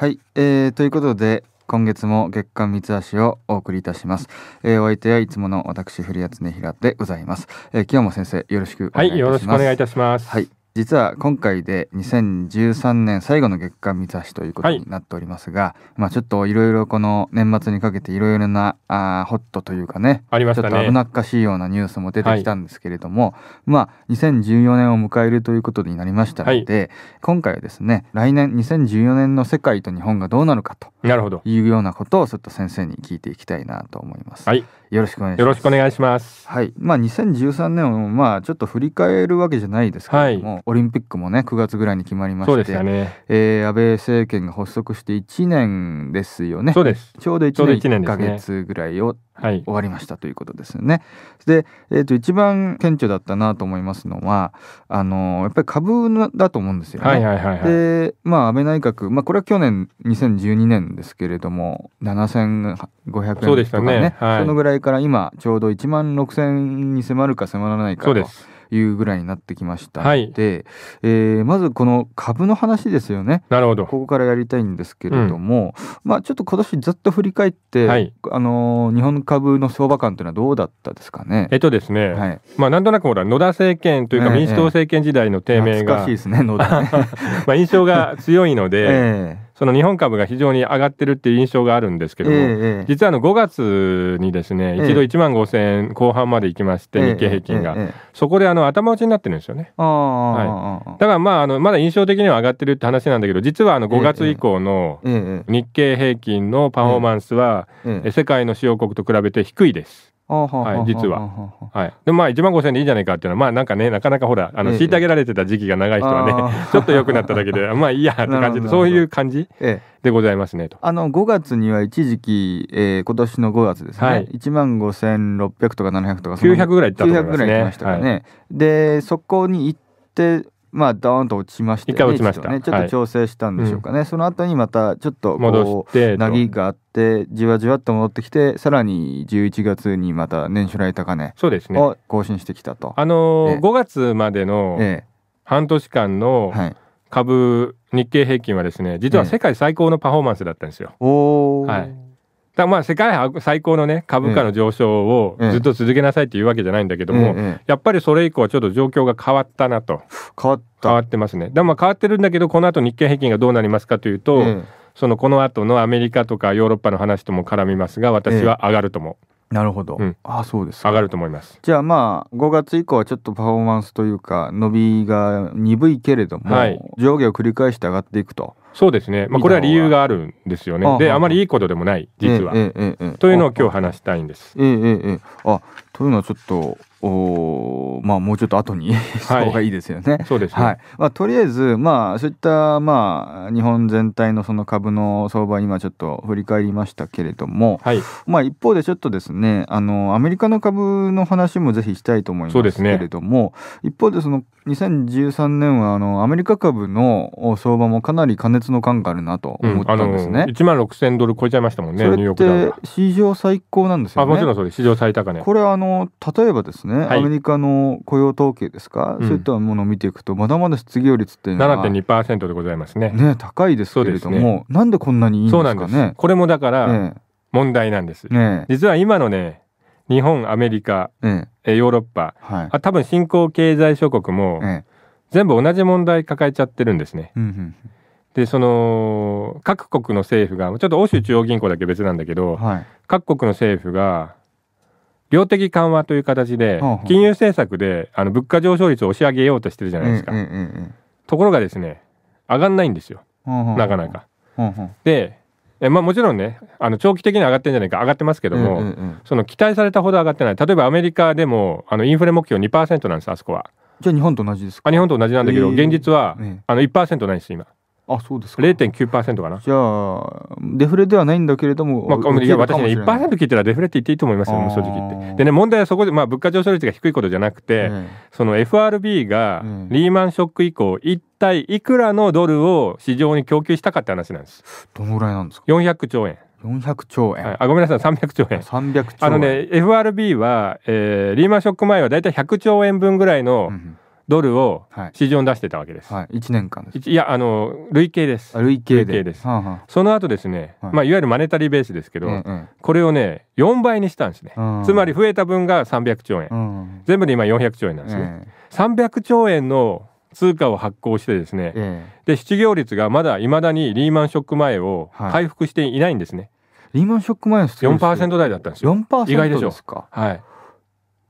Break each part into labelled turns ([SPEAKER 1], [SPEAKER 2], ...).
[SPEAKER 1] はい、えー、ということで今月も月刊三つ足をお送りいたします、えー、お相手はいつもの私古谷恒平でございます、えー、今日も先生よろしくお願いいたします。
[SPEAKER 2] はいよろしくお願いいたします。
[SPEAKER 1] はい実は今回で2013年最後の月間三つ橋ということになっておりますが、はい、まあちょっといろいろこの年末にかけていろいろなあホットというかね
[SPEAKER 2] ありましたね
[SPEAKER 1] ちょっと危なっかしいようなニュースも出てきたんですけれども、はい、まあ2014年を迎えるということになりましたので、はい、今回はですね来年2014年の世界と日本がどうなるかと
[SPEAKER 2] なるほど
[SPEAKER 1] いうようなことをちょっと先生に聞いていきたいなと思います。
[SPEAKER 2] はい
[SPEAKER 1] よろしくお願いします。
[SPEAKER 2] よろしくお願いします。
[SPEAKER 1] はい。まあ2013年をまあちょっと振り返るわけじゃないですけれども、はい、オリンピックもね9月ぐらいに決まりまして、
[SPEAKER 2] ね。
[SPEAKER 1] えー、安倍政権が発足して1年ですよね。
[SPEAKER 2] そうです。
[SPEAKER 1] ちょうど1年1ヶ月ぐらいを終わりましたということですよね。で、えー、と一番顕著だったなと思いますのはあのやっぱり株だと思うんですよね。
[SPEAKER 2] はいはいはい、はい、
[SPEAKER 1] でまあ安倍内閣、まあ、これは去年2012年ですけれども7500円とかね
[SPEAKER 2] そね、はい、
[SPEAKER 1] そのぐらいから今ちょうど1万6000に迫るか迫らないかというぐらいになってきました
[SPEAKER 2] はい、
[SPEAKER 1] で、えー、まずこの株の話ですよね。
[SPEAKER 2] なるほど。
[SPEAKER 1] ここからやりたいんですけれども、うん、まあちょっと今年ずっと振り返って、
[SPEAKER 2] はい、
[SPEAKER 1] あのー、日本株の相場感というのはどうだったですかね？
[SPEAKER 2] えっとですね、はい、まあなんとなくほら野田政権というか民主党政権時代の低迷が、
[SPEAKER 1] ええ、懐かしいですね野田ね。
[SPEAKER 2] まあ印象が強いので、
[SPEAKER 1] ええ
[SPEAKER 2] その日本株が非常に上がってるっていう印象があるんですけども、
[SPEAKER 1] ええ、
[SPEAKER 2] 実はあの5月にですね、一度1万5千円後半まで行きまして、日経平均が、そこであの頭打ちになってるんですよね。はい、だからまああのまだ印象的には上がってるって話なんだけど実はあの5月以降の日経平均のパフォーマンスは、世界の主要国と比べて低いです。はい、実は。はい。でまあ1万5千でいいんじゃないかっていうのはまあなんかねなかなかほらあの虐げられてた時期が長い人はね、ちょっと良くなっただけでまあいいやって感じでそういう感じでございますねと。
[SPEAKER 1] あの5月には一時期、えー、今年の5月ですね、はい、1万5600とか700とか
[SPEAKER 2] 900ぐらいいったと思います
[SPEAKER 1] ね。900ぐらいいきましたかね。はい、でそこに行ってまあドーンと落ちまして、
[SPEAKER 2] ね、落ちました。
[SPEAKER 1] ね、ちょっと調整したんでしょうかね、はい、その後にまたちょっと
[SPEAKER 2] こ
[SPEAKER 1] うなぎがあってじわじわっと戻ってきてさらに11月にまた年初来高値
[SPEAKER 2] そうですね。
[SPEAKER 1] を更新してきたと。
[SPEAKER 2] あのー、5月までの半年間の株、日経平均はですね実は世界最高のパフォーマンスだったんですよ。はいだまあ世界最高のね株価の上昇をずっと続けなさいっていうわけじゃないんだけども、やっぱりそれ以降はちょっと状況が変わったなと。
[SPEAKER 1] 変わった。
[SPEAKER 2] 変わってますね。でも変わってるんだけどこの後日経平均がどうなりますかというと、そのこの後のアメリカとかヨーロッパの話とも絡みますが私は上がると思う。
[SPEAKER 1] なるほど、
[SPEAKER 2] うん、
[SPEAKER 1] あそうです
[SPEAKER 2] 上がると思います。
[SPEAKER 1] じゃあまあ5月以降はちょっとパフォーマンスというか伸びが鈍いけれども、
[SPEAKER 2] はい、
[SPEAKER 1] 上下を繰り返して上がっていくと
[SPEAKER 2] そうですね、まあ、これは理由があるんですよね。であまりいいことでもない実は、というのを今日話したいんです。
[SPEAKER 1] あというのはちょっとおまあもうちょっと後に した方がいいですよね。
[SPEAKER 2] そうですね。
[SPEAKER 1] はい。まあとりあえずまあそういったまあ日本全体のその株の相場今ちょっと振り返りましたけれども、
[SPEAKER 2] はい、
[SPEAKER 1] まあ一方でちょっとですねあのアメリカの株の話もぜひしたいと思いますけれども、ね、一方でその2013年はあのアメリカ株の相場もかなり過熱の感があるなと思ったんですね。
[SPEAKER 2] うん、1万6000ドル超えちゃいましたもんねニューヨークダウ
[SPEAKER 1] 史上最高なんですよね。
[SPEAKER 2] あもちろんそれ史上最高値。
[SPEAKER 1] これあの例えばですね、はい、アメリカの雇用統計ですか、うん、そういったものを見ていくとまだまだ失業率っていうのは
[SPEAKER 2] 7.2%でございますね。
[SPEAKER 1] ね高いですけれども、ね、なんでこんなにいいんですかね？
[SPEAKER 2] これもだから問題なんです。
[SPEAKER 1] ね、
[SPEAKER 2] 実は今のね日本アメリカ、
[SPEAKER 1] ね、
[SPEAKER 2] ヨーロッパ、
[SPEAKER 1] はい、
[SPEAKER 2] あ多分新興経済諸国も、
[SPEAKER 1] ね、
[SPEAKER 2] 全部同じ問題抱えちゃってるんですね。
[SPEAKER 1] うんうん。
[SPEAKER 2] でその各国の政府がちょっと欧州中央銀行だけ別なんだけど、
[SPEAKER 1] はい、
[SPEAKER 2] 各国の政府が量的緩和という形で金融政策であの物価上昇率を押し上げようとしてるじゃないですか、ところがですね上がんないんですよ。
[SPEAKER 1] うん
[SPEAKER 2] なかなか。でえまあもちろんねあの長期的に上がってるんじゃないか上がってますけども、その期待されたほど上がってない。例えばアメリカでもあのインフレ目標2%なんですあそこは。
[SPEAKER 1] じゃあ日本と同じですか？
[SPEAKER 2] あ日本と同じなんだけど、
[SPEAKER 1] えー。
[SPEAKER 2] 現実は、
[SPEAKER 1] ええ。
[SPEAKER 2] あの1%ないんです今
[SPEAKER 1] あそうですか。
[SPEAKER 2] 0.9%かな。
[SPEAKER 1] じゃあデフレではないんだけれども、
[SPEAKER 2] まあ、いや私ね
[SPEAKER 1] かもしれない。
[SPEAKER 2] 1%聞いたらデフレって言っていいと思いますよ正直言
[SPEAKER 1] あ
[SPEAKER 2] って。
[SPEAKER 1] ー。
[SPEAKER 2] でね問題はそこで、まあ、物価上昇率が低いことじゃなくて、
[SPEAKER 1] え
[SPEAKER 2] その FRB が
[SPEAKER 1] うん
[SPEAKER 2] リーマンショック以降一体いくらのドルを市場に供給したかって話なんです。
[SPEAKER 1] えどのぐらいなんですか
[SPEAKER 2] ？400兆円、
[SPEAKER 1] 400兆円、
[SPEAKER 2] はい、あごめんなさい300兆円。
[SPEAKER 1] 300兆円。
[SPEAKER 2] あのね FRB は、えーリーマンショック前はだいたい100兆円分ぐらいの
[SPEAKER 1] うん
[SPEAKER 2] ドルを市場に出してたわけです。
[SPEAKER 1] はい、1年間
[SPEAKER 2] いやあの累計です。
[SPEAKER 1] 累計で
[SPEAKER 2] です。はあはあ、その後ですね、はいまあ、いわゆるマネタリーベースですけど、うんうん、これをね4倍にしたんですね。つまり増えた分が300兆円、うん、全部で今400兆円なんですね。うん、300兆円の通貨を発行してですね、えー、で失業率がまだいまだにリーマンショック前を回復していないんですね。はい、
[SPEAKER 1] リーマンショック前の失業
[SPEAKER 2] 率4%台だったんですよ。
[SPEAKER 1] 4%意外でしょう
[SPEAKER 2] か。はい。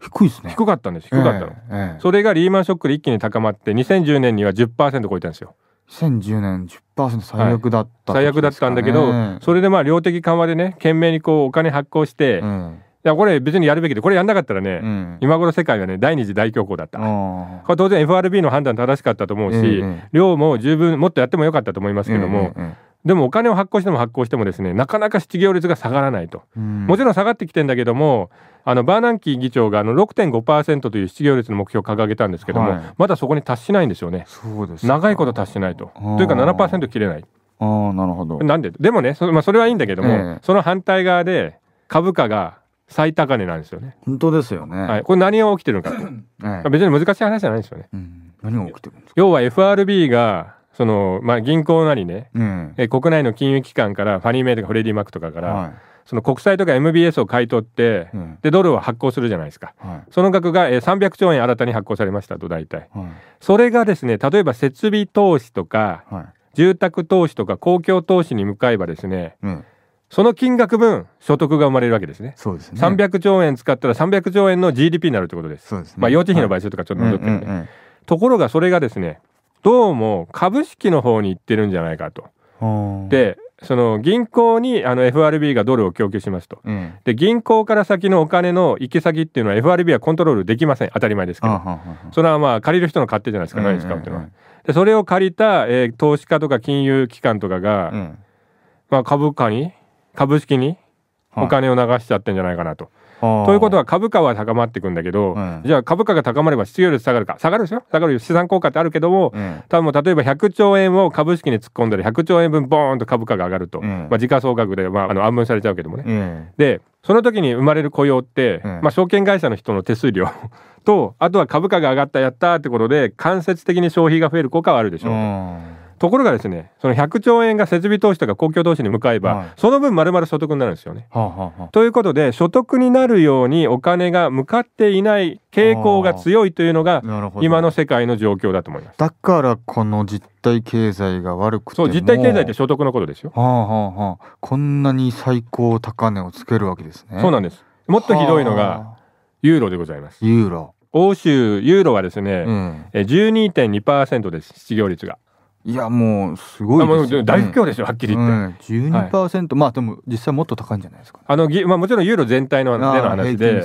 [SPEAKER 1] 低いですね。
[SPEAKER 2] 低かったんです。低かったの、えーえー、それがリーマンショックで一気に高まって2010年には10%超えたんですよ。
[SPEAKER 1] 2010年10%最悪だった、
[SPEAKER 2] ね。はい、最悪だったんだけど、それでまあ量的緩和でね懸命にこうお金発行して、うん、いやこれ別にやるべきでこれやんなかったらね、うん、今頃世界はね第二次大恐慌だった。これ当然 FRB の判断正しかったと思うし、えー、量も十分もっとやってもよかったと思いますけども、えー、でもお金を発行しても発行してもですねなかなか失業率が下がらないと、うん、もちろん下がってきてんだけどもあのバーナンキー議長があの6.5%という失業率の目標を掲げたんですけども、はい、まだそこに達しないんですよね。そうです長いこと達しないと。というか7%切れない。
[SPEAKER 1] あなるほど。
[SPEAKER 2] なんで？でもねそ,、まあ、それはいいんだけども、えー、その反対側で株価が最高値なんですよね。
[SPEAKER 1] 本当ですよね。
[SPEAKER 2] はい、これ何が起きてるのか。と。はい、別に難しい話じゃないですよね。う
[SPEAKER 1] ん、何が起きてるんですか？
[SPEAKER 2] 要は FRB がそのまあ銀行なりね、うん、え国内の金融機関からファニーメイとかフレディマックとかから、はい、その国債とか MBS を買い取って、うん、でドルを発行するじゃないですか。はい、その額がえ300兆円新たに発行されましたと大体、はい、それがですね例えば設備投資とか、住宅投資とか公共投資に向かえばですね、うん。その金額分所得が生まれるわけですね。
[SPEAKER 1] そうですね。
[SPEAKER 2] 300兆円使ったら300兆円の GDP になるってことです。そうですね。まあ幼稚費の買収とかちょっと除くんで、ねところがそれがですね、どうも株式の方に行ってるんじゃないかと。で、その銀行にあの FRB がドルを供給しますと、うん、で銀行から先のお金の行き先っていうのは FRB はコントロールできません。当たり前ですけど。それはまあ借りる人の勝手じゃないですか何に使うっていうのは。でそれを借りた、えー、投資家とか金融機関とかが、うん、まあ、株価に株式にお金を流しちゃってんじゃないかなと。ということは株価は高まっていくんだけど、うん、じゃあ株価が高まれば失業率下がるか下がるでしょ？下がる資産効果ってあるけども、うん、多分例えば100兆円を株式に突っ込んだら100兆円分ボーンと株価が上がると、うん、まあ、時価総額で、まあ、あの暗分されちゃうけどもね。でその時に生まれる雇用って、まあ、証券会社の人の手数料とあとは株価が上がったやったってことで間接的に消費が増える効果はあるでしょう。ところがですねその100兆円が設備投資とか公共投資に向かえば、はい、その分まるまる所得になるんですよね。はあはあ、ということで所得になるようにお金が向かっていない傾向が強いというのが今の世界の状況だと思います。
[SPEAKER 1] だからこの実体経済が悪くて
[SPEAKER 2] そう実体経済って所得のことですよ。は
[SPEAKER 1] あはあはあ、こんなに最高高値をつけるわけですね。
[SPEAKER 2] そうなんです。もっとひどいのがユーロでございます。
[SPEAKER 1] ユーロ。
[SPEAKER 2] 欧州ユーロはですね、うん、12.2%です失業率が。
[SPEAKER 1] いやもうすごいですよ、
[SPEAKER 2] ね、大不況ですよはっきり言って、うん、
[SPEAKER 1] 12%、はい、まあでも実際もっと高いんじゃないですか、ね、
[SPEAKER 2] あのまあ、もちろんユーロ全体のでの話で、ね、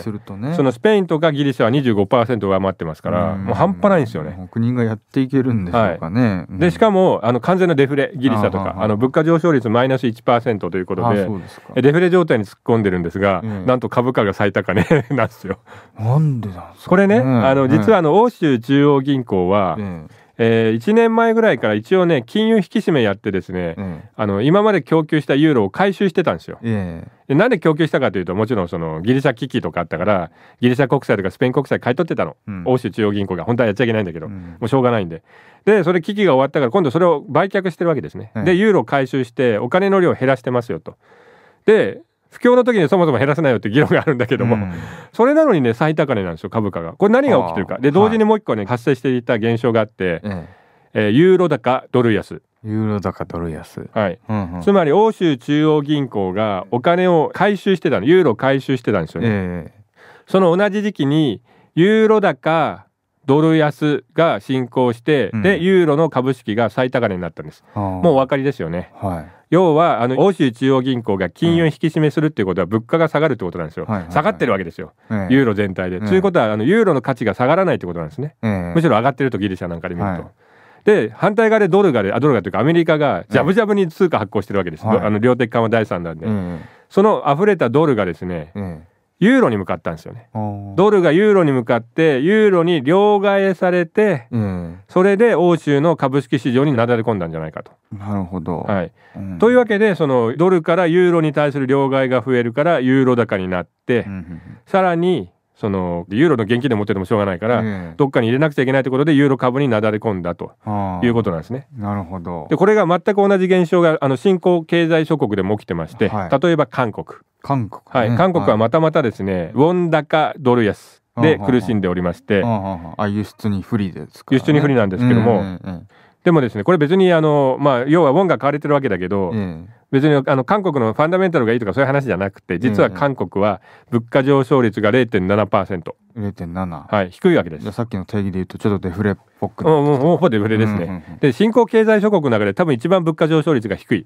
[SPEAKER 2] そのスペインとかギリシャは25%上回ってますから、もう半端ないんですよね。
[SPEAKER 1] 国がやっていけるんでしょうかね、はい
[SPEAKER 2] うん、でしかもあの完全なデフレギリシャとかあの物価上昇率マイナス1%ということでデフレ状態に突っ込んでるんですが、うん、なんと株価が最高値なんですよ。
[SPEAKER 1] なんでなんです
[SPEAKER 2] か、これね、あの実はあの欧州中央銀行は、えー、1年前ぐらいから一応ね金融引き締めやってですね、うん、あの今まで供給したユーロを回収してたんですよ。でなんで供給したかというともちろんそのギリシャ危機とかあったからギリシャ国債とかスペイン国債買い取ってたの、うん、欧州中央銀行が本当はやっちゃいけないんだけど、うん、もうしょうがないんで。でそれ危機が終わったから今度それを売却してるわけですね。でユーロ回収してお金の量を減らしてますよと。で不況の時にそもそも減らせないよって議論があるんだけども、うん、それなのにね最高値なんですよ株価が。これ何が起きてるか。で同時にもう一個ね、はい、発生していた現象があって、ええ。ー、ユーロ高ドル安。
[SPEAKER 1] ユーロ高ドル安。
[SPEAKER 2] はい、うんうん、つまり欧州中央銀行がお金を回収してたの。ユーロ回収してたんですよね、えー、その同じ時期にユーロ高ドル安が進行して、うん、でユーロの株式が最高値になったんです、もうお分かりですよね、はい、要はあの欧州中央銀行が金融引き締めするっていうことは物価が下がるってことなんですよ、下がってるわけですよ、ユーロ全体で、ということはあのユーロの価値が下がらないってことなんですね、むしろ上がってるとギリシャなんかで見ると。で反対側でドルがであドルがというかアメリカがじゃぶじゃぶに通貨発行してるわけです、あの量的緩和第3弾で、その溢れたドルがですね、ユーロに向かったんですよね。ドルがユーロに向かってユーロに両替されて、うん、それで欧州の株式市場になだれ込んだんじゃないかと。
[SPEAKER 1] なるほど。
[SPEAKER 2] はい、うん、というわけでそのドルからユーロに対する両替が増えるからユーロ高になって、うん、さらにそのユーロの現金で持っててもしょうがないから、えー、どっかに入れなくちゃいけないところでユーロ株になだれ込んだということなんですね。
[SPEAKER 1] なるほど。
[SPEAKER 2] でこれが全く同じ現象があの新興経済諸国でも起きてまして、はい、例えば韓国。
[SPEAKER 1] 韓国、
[SPEAKER 2] ね、はい、韓国はまたまたですね、はい、ウォン高ドル安で苦しんでおりまして、
[SPEAKER 1] あ輸出に不利です
[SPEAKER 2] か、ね、輸出に不利なんですけども、でもですねこれ別にあの、まあ、要はウォンが買われてるわけだけど、えー別にあの韓国のファンダメンタルがいいとかそういう話じゃなくて実は韓国は物価上昇率が0.7%。
[SPEAKER 1] 0.7
[SPEAKER 2] はい低いわけです。
[SPEAKER 1] さっきの定義で言うとちょっとデフレっぽく
[SPEAKER 2] もうもうほぼデフレですね、うんうんうん、で新興経済諸国の中で多分一番物価上昇率が低い。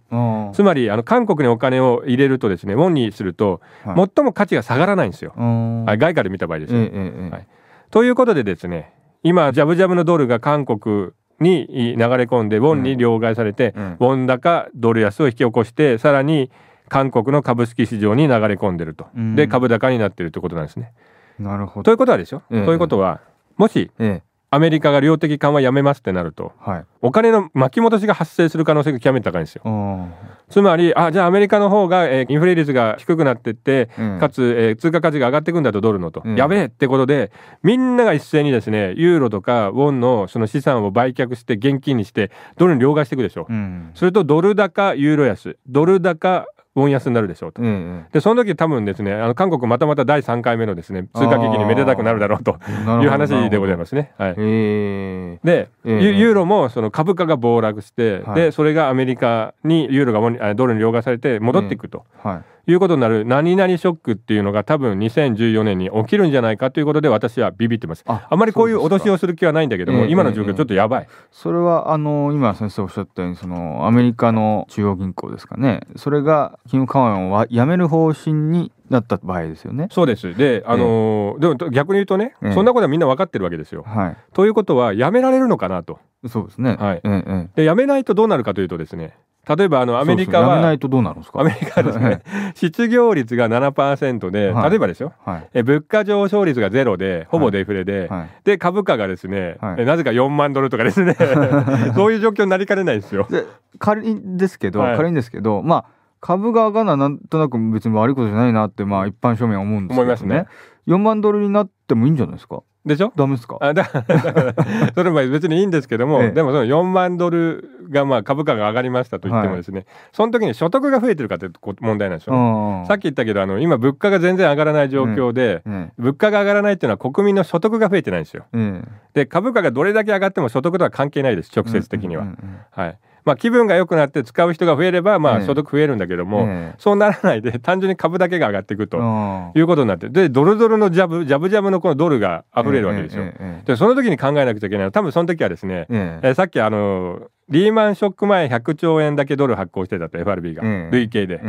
[SPEAKER 2] つまりあの韓国にお金を入れるとですねウォンにすると、はい、最も価値が下がらないんですよ、はい、外貨で見た場合ですね、えええ。はい、ということでですね今ジャブジャブのドルが韓国に流れ込んでウォンに両替されて、うん、ウォン高ドル安を引き起こしてさらに韓国の株式市場に流れ込んでると、うん、で株高になってるってことなんですね。
[SPEAKER 1] なるほど。
[SPEAKER 2] ということはでしょ、ええ、ということはもし、ええアメリカが量的緩和やめますってなると、はい、お金の巻き戻しが発生する可能性が極めて高いんですよ。つまりあじゃあアメリカの方が、えー、インフレ率が低くなってって、うん、かつ、えー、通貨価値が上がっていくんだとドルのと、うん、やべえってことでみんなが一斉にですねユーロとかウォンのその資産を売却して現金にしてドルに両替していくでしょ。うん、それとドル高ユーロ安。ドル高ウォン安になるでしょうと、うんうん、でその時多分ですねあの韓国またまた第3回目のですね通貨危機にめでたくなるだろうという話でございますね。はい、で、ユーロもその株価が暴落して、はい、でそれがアメリカにユーロがドルに両替されて戻っていくと。はいいうことになる何々ショックっていうのが多分2014年に起きるんじゃないかということで私はビビってますああまりこういう脅しをする気はないんだけども、今の状況ちょっとやばい、
[SPEAKER 1] それはあの今先生おっしゃったようにそのアメリカの中央銀行ですかねそれが金融緩和をやめる方針になった場合ですよね。
[SPEAKER 2] そうです。で、あのー、でも逆に言うとね、そんなことはみんな分かってるわけですよ。はい、ということはやめられるのかなと。
[SPEAKER 1] そうですね。
[SPEAKER 2] はい。でやめないとどうなるかというとですね、例えばあのアメリカは
[SPEAKER 1] ないとどうなるんですか？
[SPEAKER 2] アメリカはですね失業率が7%で、はい、例えばですよ、はい、え物価上昇率がゼロでほぼデフレで、はい、で株価がですね、はい、なぜか4万ドルとかですね。そういう状況になりかねないんですよ。
[SPEAKER 1] で仮にですけど、仮にですけどまあ株が上がるのはなんとなく別に悪いことじゃないなってまあ一般庶民は思うんですけどね。思いますね。4万ドルになってもいいんじゃないですか？
[SPEAKER 2] でしょ？
[SPEAKER 1] ダメですか？
[SPEAKER 2] あだ それも別にいいんですけども、ええ、でもその4万ドルがまあ株価が上がりましたと言ってもですね、はい、その時に所得が増えてるかって問題なんですよ、さっき言ったけどあの今物価が全然上がらない状況で、物価が上がらないっていうのは国民の所得が増えてないんですよ、で株価がどれだけ上がっても所得とは関係ないです直接的には、はいまあ、気分が良くなって使う人が増えれば、まあ、所得増えるんだけども、ええ、そうならないで単純に株だけが上がっていくということになってでドルドルのジャブジャブジャブのこのドルが溢れるわけですよ。え、でその時に考えなくちゃいけないのは多分その時はですね、ええ。さっきあのリーマンショック前100兆円だけドル発行してたと FRB が、累計で。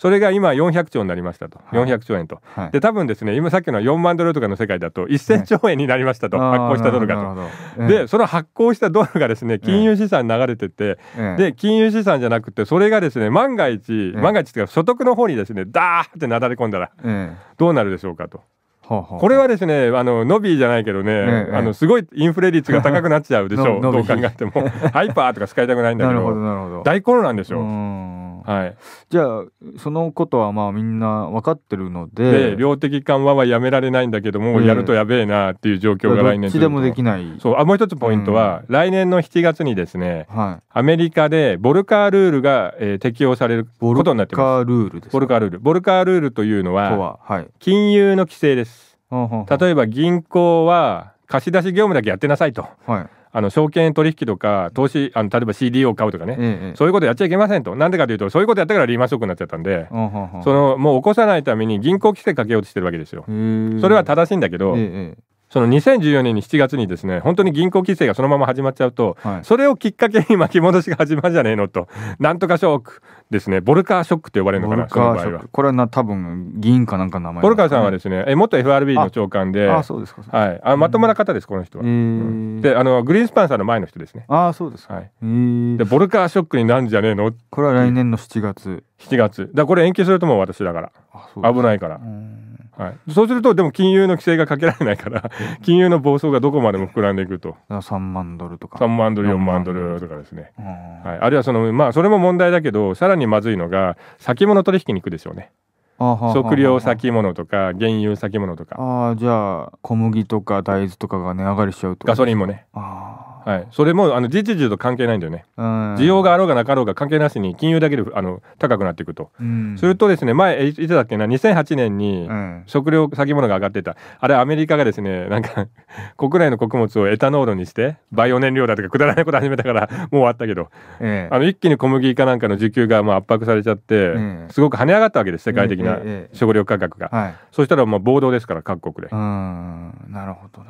[SPEAKER 2] それが今400兆になりましたと、はい、400兆円と、はい、で多分ですね今さっきの4万ドルとかの世界だと1000兆円になりましたと、発行したドルがと、でその発行したドルがですね金融資産に流れてて、で金融資産じゃなくてそれがですね万が一、万が一っていうか所得の方にですねダーってなだれ込んだら、どうなるでしょうかと。これはですねあの伸びじゃないけどね、ええ、あのすごいインフレ率が高くなっちゃうでしょう。どう考えても。ハイパーとか使いたくないんだけど。大混乱でしょう。はい、
[SPEAKER 1] じゃあそのことはまあみんな分かってるので
[SPEAKER 2] 量的緩和はやめられないんだけども、えー、やるとやべえなっていう状況が来年
[SPEAKER 1] どっちでもできない。
[SPEAKER 2] そうあもう一つポイントは、うん、来年の7月にですね、はい、アメリカでボルカールールが、えー、適用されることになってます。
[SPEAKER 1] ボルカールールです
[SPEAKER 2] ボルカールールボルカールールというのは、はい、金融の規制です。例えば銀行は貸し出し業務だけやってなさいと、はい、あの証券取引とか投資あの例えば CD を買うとかね、ええ、そういうことやっちゃいけませんと。なんでかというとそういうことやったからリーマンショックになっちゃったんで、そのもう起こさないために銀行規制かけようとしてるわけですよ。それは正しいんだけど、えその2014年に7月にですね本当に銀行規制がそのまま始まっちゃうと、はい、それをきっかけに巻き戻しが始まるじゃねえのと。なんとかショックですね。ボルカーショックって呼ばれるのかなその場合は。
[SPEAKER 1] これはな多分議員かなんかの名前、
[SPEAKER 2] ボルカーさんはですねえ元 FRB の長官で
[SPEAKER 1] あそうですか
[SPEAKER 2] はい。あまともな方ですこの人は、うん、であのグリーンスパンサーの前の人ですね。
[SPEAKER 1] あそうです
[SPEAKER 2] はい。でボルカーショックになんじゃねえの？
[SPEAKER 1] これは来年の7月。
[SPEAKER 2] 7月。だこれ延期するともう私だから。危ないから。うんはい、そうするとでも金融の規制がかけられないから金融の暴走がどこまでも膨らんでいくと。
[SPEAKER 1] 3万ドルとか。
[SPEAKER 2] 3万ドル4万ドルとかですね、はい、あるいはそのまあそれも問題だけどさらにまずいのが先物取引に行くでしょうね。食料先物とか原油先物とか。
[SPEAKER 1] ああじゃあ小麦とか大豆とかが値上がりしちゃうと
[SPEAKER 2] ガソリンもね。ああはい、それもあの実需と関係ないんだよね、需要があろうがなかろうが関係なしに金融だけであの高くなっていくと、うん、するとですね前いつだっけな？2008年に食料先物が上がってた。あれアメリカがですね なんか国内の穀物をエタノールにしてバイオ燃料だとかくだらないこと始めたからもう終わったけど、ええ、あの一気に小麦かなんかの需給がもう圧迫されちゃって、え、すごく跳ね上がったわけです世界的な食料価格が、はい、そしたらもう暴動ですから各国で。
[SPEAKER 1] なるほど